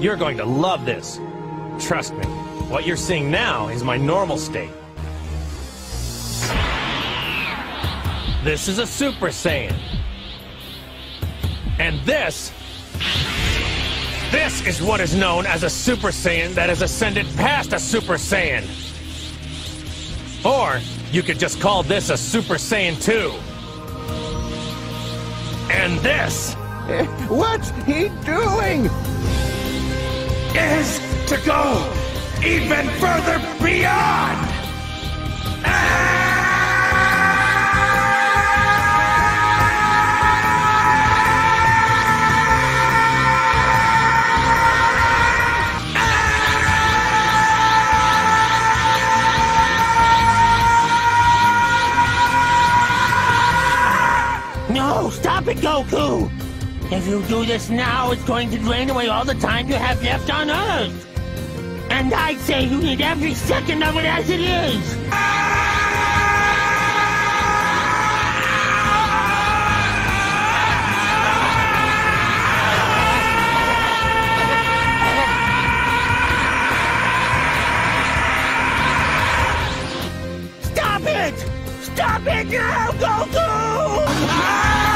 You're going to love this. Trust me. What you're seeing now is my normal state. This is a Super Saiyan. And this... This is what is known as a Super Saiyan that has ascended past a Super Saiyan. Or, you could just call this a Super Saiyan 2. And this What's he doing? Is to go even further beyond. No, stop it, Goku! If you do this now, it's going to drain away all the time you have left on Earth. And I'd say you need every second of it as it is. Stop it! Stop it now, Goku!